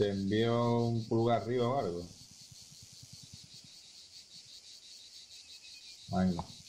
Te envío un pulgar arriba o algo. Venga.